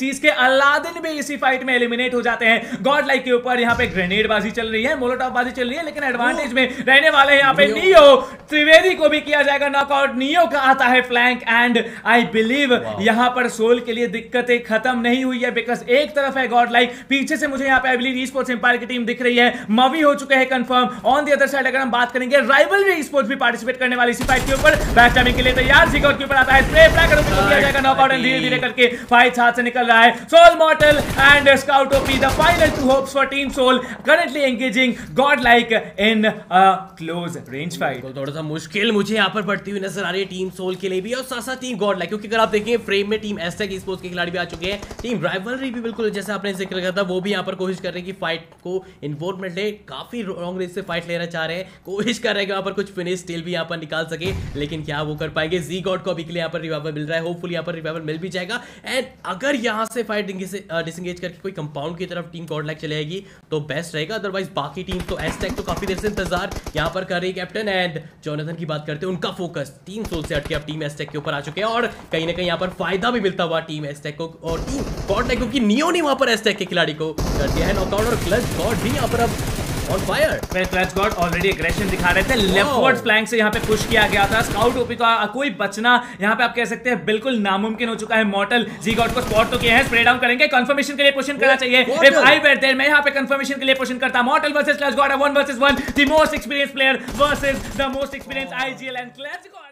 चीज़ के अलादीन भी इसी फाइट में एलिमिनेट हो जाते हैं। गॉड लाइक के ऊपर यहाँ पे ग्रेनेड बाजी चल रही है मोलोटॉप बाजी चल रही है लेकिन एडवांटेज में रहने वाले यहाँ पे नियो त्रिवेदी को भी किया जाएगा नॉकआउट नियो का आता है फ्लैंक एंड आई बिलीव यहाँ पर सोल के लिए दिक्कतें खत्म नहीं हुई है बिकॉज़ एक तरफ़ है गॉड लाइक पीछे से मुझे यहाँ पे आई बिलीव स्पोर्ट्स एम्पायर की टीम दिख रही है। मवी हो चुके हैं confirm on the other side अगर हम बात करेंगे राइवलरी स्पोर्ट्स भी पार्टिसिपेट करने वाली इसी फाइट के ऊपर। बैक टाइमिंग के लिए तैयार जिगोर के ऊपर आता है। स्प्रे फ्लैग को किया जाएगा नॉकआउट एंड धीरे धीरे करके फाइट हाथ से निकल Soul Mortal and Scout OP the final two hopes for team Soul currently engaging Godlike in close range fight बिल्कुल थोड़ा सा मुश्किल मुझे यहाँ पर पड़ती हुई नज़र आ रही है टीम सोल के लिए भी, और साथ साथ टीम गॉड लाइक क्योंकि अगर आप देखें फ्रेम में टीम एसटेक स्पोर्ट्स के खिलाड़ी भी आ चुके हैं। टीम राइवलरी भी बिल्कुल, जैसे आपने ज़िक्र किया था, वो भी यहाँ पर कोशिश कर रहे हैं कि फाइट को इन्वॉल्वमेंट ले। काफ़ी लॉन्ग रेंज से फाइट लेना चाह रहे हैं। कोशिश कर रहे हैं कि वहाँ पर कुछ फिनिश स्टिल भी यहाँ पर निकाल सके, लेकिन क्या वो कर पाएँगे? जी गॉड को अभी के लिए यहाँ पर रिवाइवल मिल रहा है। होपफुल यहाँ पर रिवाइवल मिल भी जाएगा। एंड अगर यहाँ से फाइट डिसंगेज करके कोई कंपाउंड की तरफ़ टीम गॉड लाइक चलेगी तो बेस्ट रहेगा। अदरवाइज़ बाकी टीम तो एस तो काफ़ी देर से इंतज़ार यहाँ पर कर रही कैप्टन एंड जोनाथन की बात करते हैं, उनका फोकस टीम सोल से हटके अब टीम एस के ऊपर आ चुके हैं और कहीं ना कहीं यहाँ पर फ़ायदा भी मिलता हुआ टीम एस को और टीम गॉड क्योंकि नियो ने वहाँ पर एस के खिलाड़ी को। कर दिया है नॉकआउट और क्लच गॉड भी यहाँ पर अब on fire Clutch God already aggression दिखा रहे थे। लेफ्टवर्ड फ्लैंक से यहाँ पे पुश किया गया था। स्काउट ओपी का कोई बचना यहाँ पे आप कह सकते हैं बिल्कुल नामुमकिन हो चुका है। मॉडल जी गॉड को स्पॉट तो किया है। स्प्रे डाउन करेंगे। कंफर्मेशन के लिए पोशन करना चाहिए। इफ़ आई देयर मैं यहाँ पे कंफर्मेशन के लिए पोशन करता। Mortal versus Clutch God one versus one the most experience player versus the most experience IGL and Clutch God